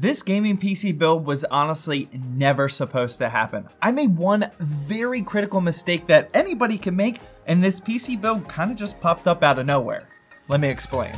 This gaming PC build was honestly never supposed to happen. I made one very critical mistake that anybody can make, and this PC build kind of just popped up out of nowhere. Let me explain.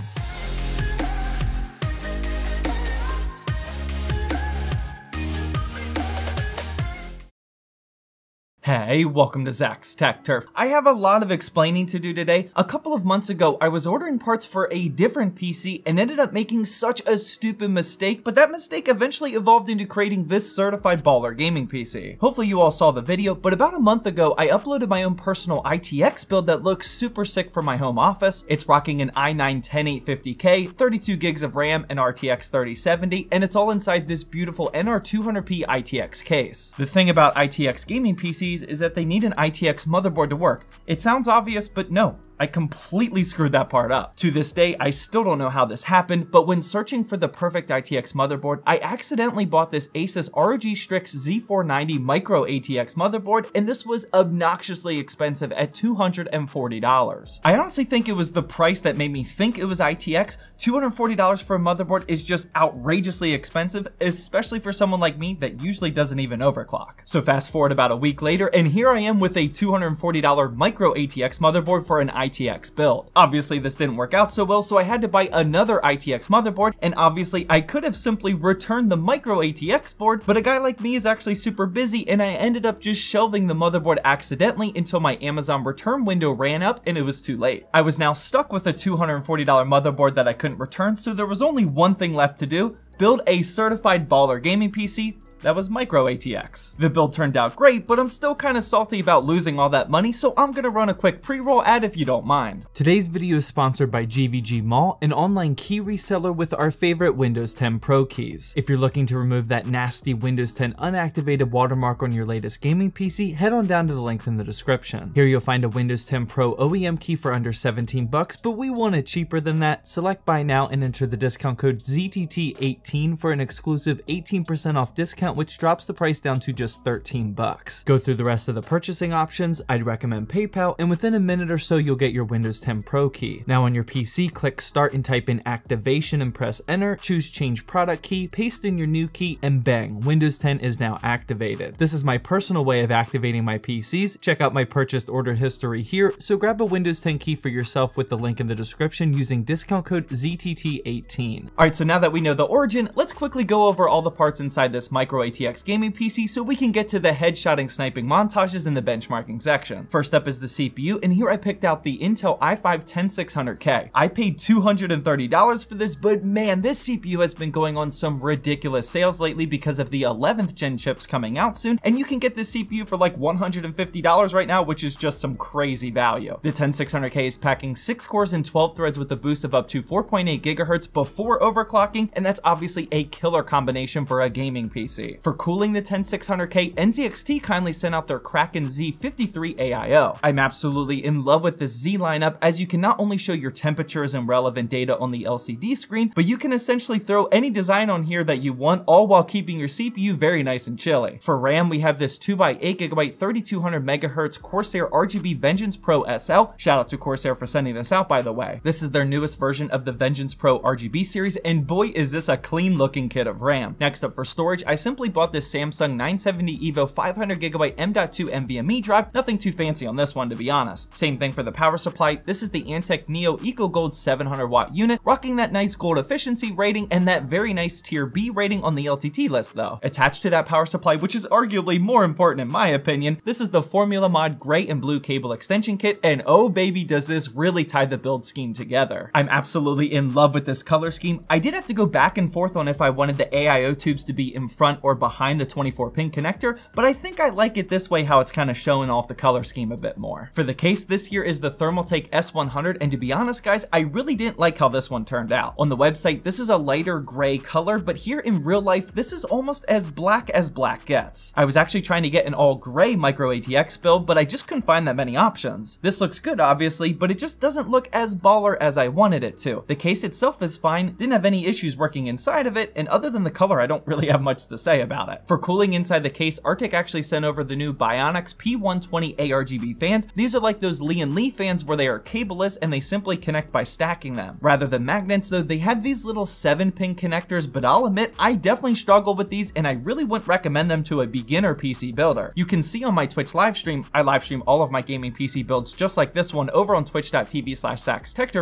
Hey, welcome to Zach's Tech Turf. I have a lot of explaining to do today. A couple of months ago, I was ordering parts for a different PC and ended up making such a stupid mistake, but that mistake eventually evolved into creating this certified baller gaming PC. Hopefully you all saw the video, but about a month ago, I uploaded my own personal ITX build that looks super sick for my home office. It's rocking an i9 10850K, 32 gigs of RAM, and RTX 3070, and it's all inside this beautiful NR200p ITX case. The thing about ITX gaming PCs is that they need an ITX motherboard to work. It sounds obvious, but no, I completely screwed that part up. To this day, I still don't know how this happened, but when searching for the perfect ITX motherboard, I accidentally bought this Asus ROG Strix Z490 Micro ATX motherboard, and this was obnoxiously expensive at $240. I honestly think it was the price that made me think it was ITX. $240 for a motherboard is just outrageously expensive, especially for someone like me that usually doesn't even overclock. So fast forward about a week later, later, and here I am with a $240 micro ATX motherboard for an ITX build. Obviously this didn't work out so well, so I had to buy another ITX motherboard, and obviously I could have simply returned the micro ATX board, but a guy like me is actually super busy, and I ended up just shelving the motherboard accidentally until my Amazon return window ran up and it was too late. I was now stuck with a $240 motherboard that I couldn't return, so there was only one thing left to do, build a certified baller gaming PC that was Micro ATX. The build turned out great, but I'm still kinda salty about losing all that money, so I'm gonna run a quick pre-roll ad if you don't mind. Today's video is sponsored by GVG Mall, an online key reseller with our favorite Windows 10 Pro keys. If you're looking to remove that nasty Windows 10 unactivated watermark on your latest gaming PC, head on down to the links in the description. Here you'll find a Windows 10 Pro OEM key for under 17 bucks, but we want it cheaper than that. Select buy now and enter the discount code ZTT18 for an exclusive 18% off discount discount, which drops the price down to just 13 bucks. Go through the rest of the purchasing options, I'd recommend PayPal, and within a minute or so you'll get your Windows 10 Pro key. Now on your PC, click start and type in activation and press enter, choose change product key, paste in your new key, and bang, Windows 10 is now activated. This is my personal way of activating my PCs. Check out my purchased order history here, so grab a Windows 10 key for yourself with the link in the description using discount code ZTT18. Alright, so now that we know the origin, let's quickly go over all the parts inside this micro ATX gaming PC so we can get to the headshotting sniping montages in the benchmarking section. First up is the CPU, and here I picked out the Intel i5-10600K. I paid $230 for this, but man, this CPU has been going on some ridiculous sales lately because of the 11th gen chips coming out soon, and you can get this CPU for like $150 right now, which is just some crazy value. The 10600K is packing 6 cores and 12 threads with a boost of up to 4.8 gigahertz before overclocking, and that's obviously a killer combination for a gaming PC. For cooling the 10600K, NZXT kindly sent out their Kraken Z53 AIO. I'm absolutely in love with this Z lineup as you can not only show your temperatures and relevant data on the LCD screen, but you can essentially throw any design on here that you want, all while keeping your CPU very nice and chilly. For RAM, we have this 2x8GB 3200 MHz Corsair RGB Vengeance Pro SL. Shout out to Corsair for sending this out, by the way. This is their newest version of the Vengeance Pro RGB series, and boy, is this a clean looking kit of RAM. Next up for storage, I simply simply bought this Samsung 970 EVO 500GB M.2 NVMe drive, nothing too fancy on this one to be honest. Same thing for the power supply, this is the Antec Neo Eco Gold 700 watt unit, rocking that nice gold efficiency rating and that very nice tier B rating on the LTT list though. Attached to that power supply, which is arguably more important in my opinion, this is the Formula Mod gray and blue cable extension kit, and oh baby does this really tie the build scheme together. I'm absolutely in love with this color scheme. I did have to go back and forth on if I wanted the AIO tubes to be in front or or behind the 24 pin connector, but I think I like it this way how it's kind of showing off the color scheme a bit more. For the case, this here is the Thermaltake S100, and to be honest guys, I really didn't like how this one turned out. On the website, this is a lighter gray color, but here in real life, this is almost as black as black gets. I was actually trying to get an all gray micro ATX build, but I just couldn't find that many options. This looks good, obviously, but it just doesn't look as baller as I wanted it to. The case itself is fine, didn't have any issues working inside of it, and other than the color, I don't really have much to say about it. For cooling inside the case, Arctic actually sent over the new Bionix P120 ARGB fans. These are like those Lian Li fans where they are cableless and they simply connect by stacking them. Rather than magnets though, they have these little 7 pin connectors, but I'll admit I definitely struggle with these and I really wouldn't recommend them to a beginner PC builder. You can see on my Twitch live stream, I live stream all of my gaming PC builds just like this one over on twitch.tv slash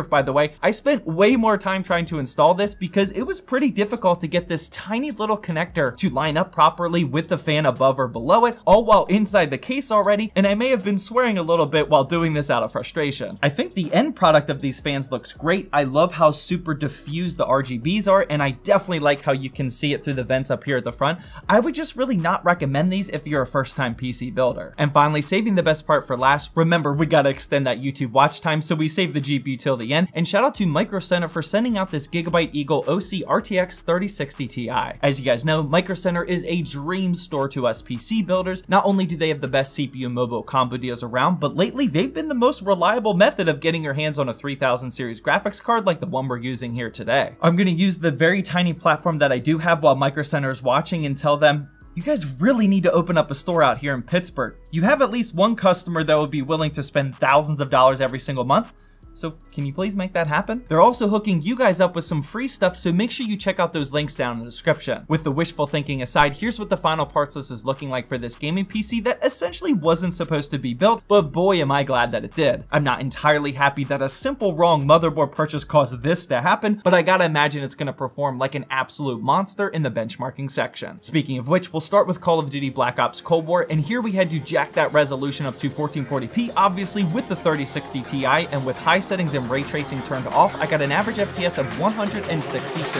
by the way. I spent way more time trying to install this because it was pretty difficult to get this tiny little connector to line up properly with the fan above or below it, all while inside the case already, and I may have been swearing a little bit while doing this out of frustration. I think the end product of these fans looks great. I love how super diffused the RGBs are, and I definitely like how you can see it through the vents up here at the front. I would just really not recommend these if you're a first time PC builder. And finally, saving the best part for last, remember we gotta extend that YouTube watch time, so we save the GPU till the end, and shout out to Micro Center for sending out this Gigabyte Eagle OC RTX 3060 Ti. As you guys know, Micro Center is a dream store to us PC builders. Not only do they have the best CPU mobo combo deals around, but lately they've been the most reliable method of getting your hands on a 3000 series graphics card like the one we're using here today. I'm gonna use the very tiny platform that I do have while Micro Center is watching and tell them, you guys really need to open up a store out here in Pittsburgh. You have at least one customer that would be willing to spend thousands of dollars every single month. So can you please make that happen? They're also hooking you guys up with some free stuff, so make sure you check out those links down in the description. With the wishful thinking aside, here's what the final parts list is looking like for this gaming PC that essentially wasn't supposed to be built, but boy am I glad that it did. I'm not entirely happy that a simple wrong motherboard purchase caused this to happen, but I gotta imagine it's gonna perform like an absolute monster in the benchmarking section. Speaking of which, we'll start with Call of Duty Black Ops Cold War, and here we had to jack that resolution up to 1440p, obviously with the 3060 Ti and with high settings and ray tracing turned off, I got an average FPS of 162.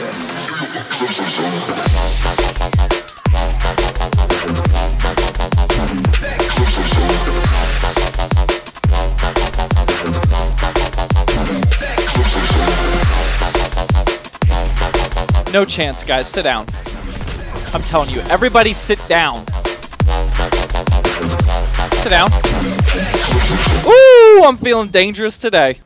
No chance, guys. Sit down. I'm telling you, everybody sit down. Sit down. Ooh, I'm feeling dangerous today.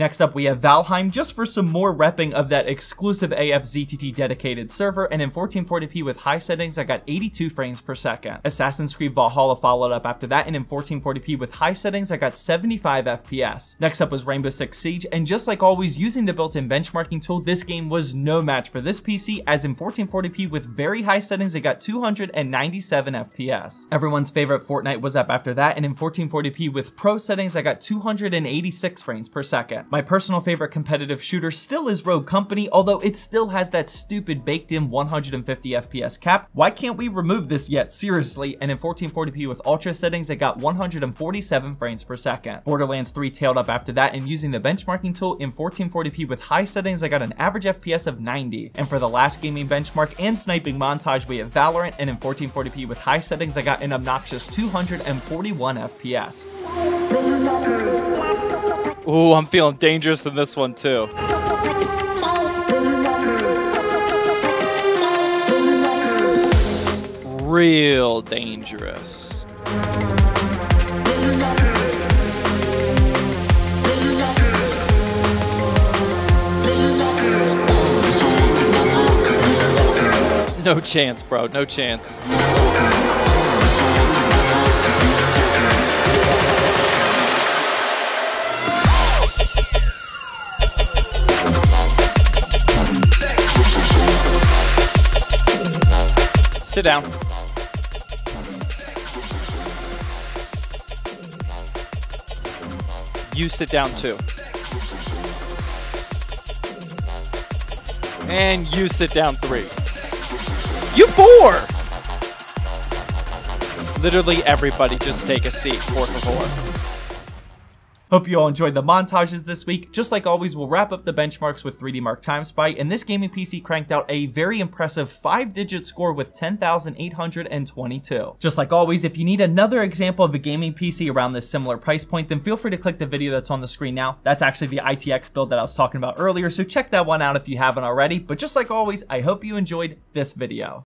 Next up, we have Valheim, just for some more repping of that exclusive AFZTT dedicated server, and in 1440p with high settings, I got 82 frames per second. Assassin's Creed Valhalla followed up after that, and in 1440p with high settings, I got 75 FPS. Next up was Rainbow Six Siege, and just like always, using the built-in benchmarking tool, this game was no match for this PC, as in 1440p with very high settings, it got 297 FPS. Everyone's favorite Fortnite was up after that, and in 1440p with pro settings, I got 286 frames per second. My personal favorite competitive shooter still is Rogue Company, although it still has that stupid baked in 150 FPS cap. Why can't we remove this yet? Seriously. And in 1440p with ultra settings, it got 147 frames per second. Borderlands 3 tailed up after that, and using the benchmarking tool in 1440p with high settings, I got an average FPS of 90. And for the last gaming benchmark and sniping montage, we have Valorant, and in 1440p with high settings, I got an obnoxious 241 FPS. Ooh, I'm feeling dangerous in this one too. Real dangerous. No chance, bro. No chance. Sit down. You sit down too. And you sit down three. You four! Literally everybody just take a seat, por favor. Hope you all enjoyed the montages this week. Just like always, we'll wrap up the benchmarks with 3D Mark Time Spy, and this gaming PC cranked out a very impressive 5-digit score with 10,822. Just like always, if you need another example of a gaming PC around this similar price point, then feel free to click the video that's on the screen now. That's actually the ITX build that I was talking about earlier, so check that one out if you haven't already. But just like always, I hope you enjoyed this video.